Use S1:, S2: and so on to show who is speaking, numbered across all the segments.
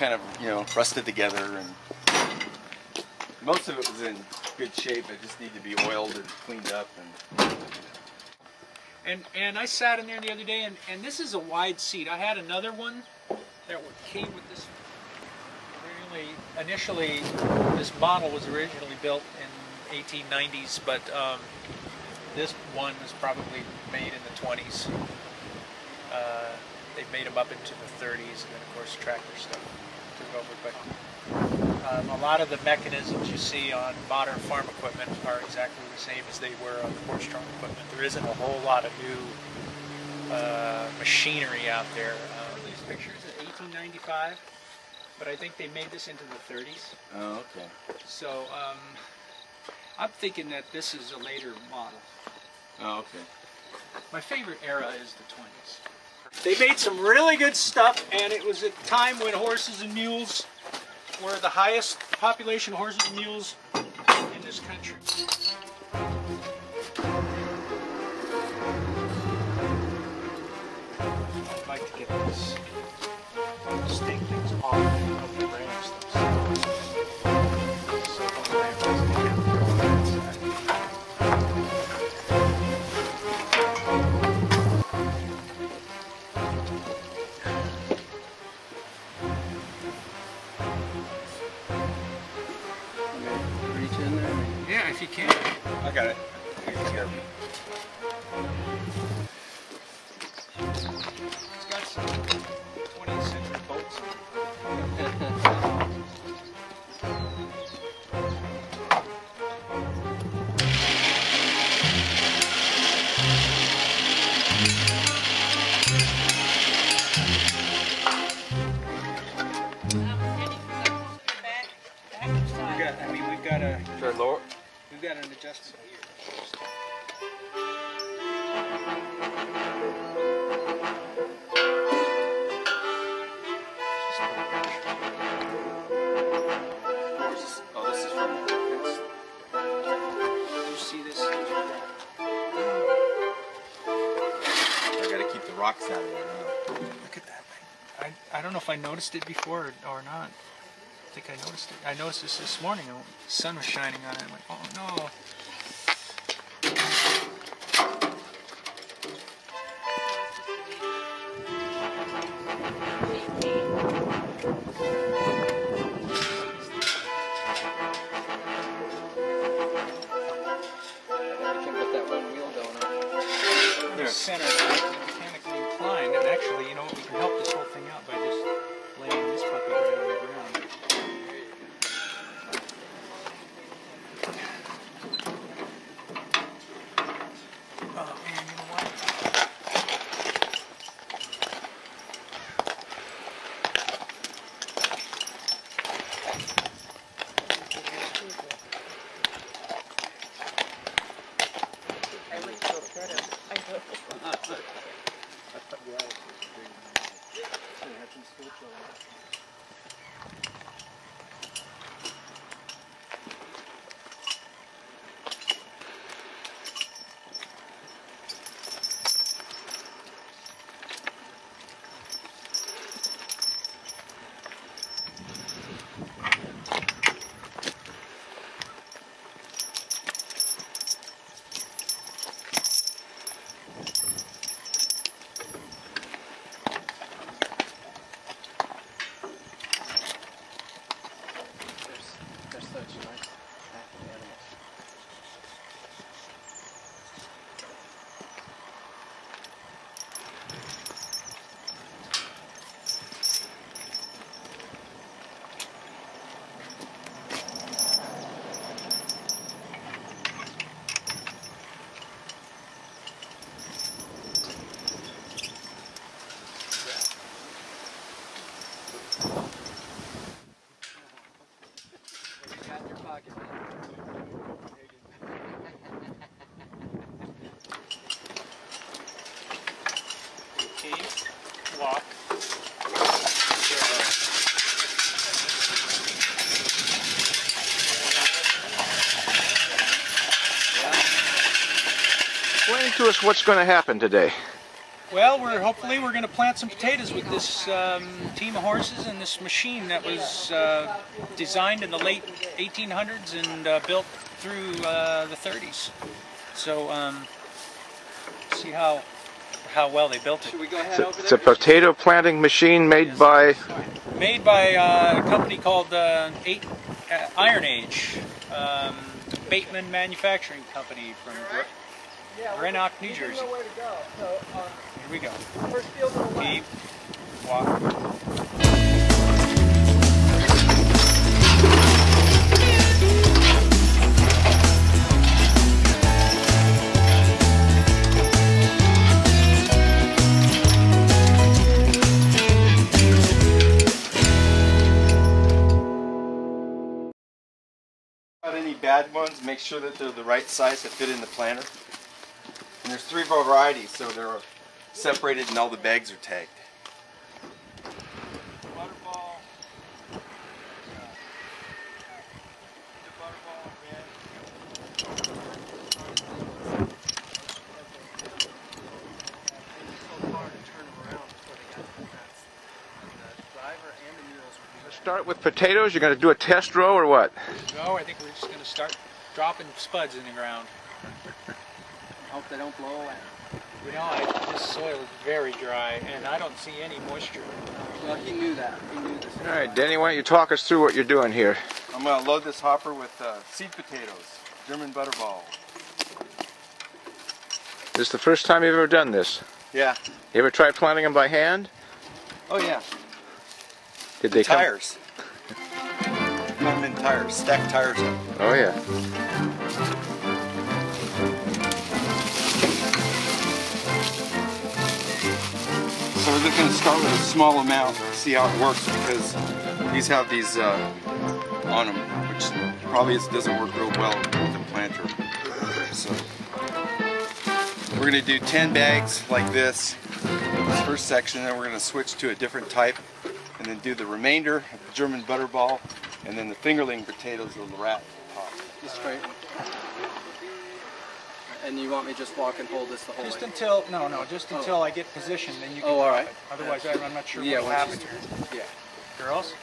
S1: kind of you know rusted together, and most of it was in good shape. It just needed to be oiled and cleaned up. And
S2: And and I sat in there the other day, and, and this is a wide seat. I had another one that came with this. Originally, initially, this model was originally built in 1890s, but um, this one was probably made in the 20s. Uh, they made them up into the 30s, and then of course tractor stuff took over. But um, a lot of the mechanisms you see on modern farm equipment are exactly the same as they were on the horse-drawn equipment. There isn't a whole lot of new uh, machinery out there. Uh, these pictures are 1895, but I think they made this into the 30s.
S1: oh, okay.
S2: So um, I'm thinking that this is a later model.
S1: Oh, okay.
S2: My favorite era is the 20s. They made some really good stuff, and it was a time when horses and mules were the highest population horses and mules in this country. If you can.
S1: I got it. The rocks out of there.
S2: Look at that thing. I, I don't know if I noticed it before or, or not. I think I noticed it. I noticed this this morning. The sun was shining on it. I went, oh no.
S3: Explain to us what's going to happen today.
S2: Well, we're hopefully we're going to plant some potatoes with this um, team of horses and this machine that was uh, designed in the late 1800s and uh, built through uh, the 30s. So um, see how how well they built it.
S4: Should we go ahead
S3: It's a,
S4: over
S3: it's a potato planting machine made by.
S2: Made by uh, a company called uh, Eight, uh, Iron Age, um, Bateman Manufacturing Company from Gr- Grenloch, New Jersey.
S4: Where to go? So, uh,
S2: Here we go.
S4: first field on the left.
S2: Keep walking.
S1: Got any bad ones, make sure that they're the right size to fit in the planter. And there's three varieties, so they're separated and all the bags are tagged.
S2: Butterball. The butterball red.
S3: Start with potatoes. You're going to do a test row or what?
S2: No, I think we're just going to start dropping spuds in the ground.
S4: Hope they don't blow away.
S2: You know, I, this soil is very dry, and I don't see any moisture.
S4: Well, he knew that. He knew this.
S3: All right, Denny, why don't you talk us through what you're doing here?
S1: I'm gonna load this hopper with uh, seed potatoes, German butterball.
S3: This is the first time you've ever done this.
S1: Yeah.
S3: You ever tried planting them by hand?
S1: Oh yeah.
S3: Did they come?
S1: tires. Come in tires. Stack tires up.
S3: Oh yeah.
S1: Just going to start with a small amount, see how it works because these have these uh, on them, which probably doesn't work real well with the planter. So we're going to do 10 bags like this, this first section, then we're going to switch to a different type, and then do the remainder of the German butterball, and then the fingerling potatoes of the rat top.
S4: Just straight. And you want me to just walk and hold this the whole
S2: Just
S4: way?
S2: until, no, no, just oh. until I get positioned, then you oh, can
S4: Oh, all
S2: drop it. Otherwise, I- I'm not sure
S4: Yeah,
S2: what will
S4: once
S2: happen
S4: you-
S2: here.
S4: Yeah.
S2: Girls?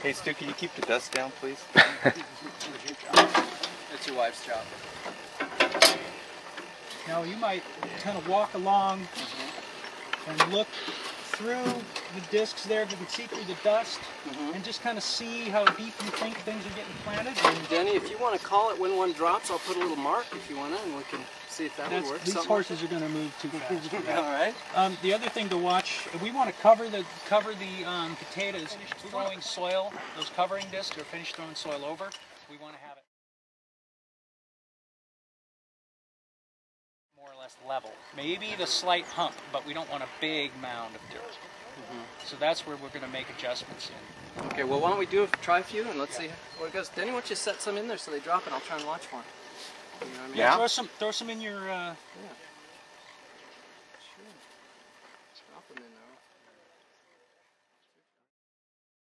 S1: Hey Stu, can you keep the dust down, please?
S4: It's your wife's job.
S2: Now, you might kind of walk along mm-hmm. and look through the discs there, if you can see through the dust,
S4: Mhm.
S2: and just kind of see how deep you think things are getting planted. And
S4: Denny, if you want to call it when one drops, I'll put a little mark if you want to, and we can see if that would work.
S2: these
S4: Something
S2: horses are going to move too fast. for
S4: Like
S2: that.
S4: that. All right.
S2: Um, the other thing to watch, we want to cover the cover the um, potatoes. Throwing soil, those covering discs, or finish throwing soil over. We want to have it less level. Maybe the slight hump, but we don't want a big mound of dirt. So that's where we're going to make adjustments in.
S4: Okay. Well, why don't we do a try a few and let's see where it goes. Denny, why don't you set some in there so they drop, and I'll try and watch one. You know what I mean?
S1: Yeah.
S2: Throw some throw some in your uh,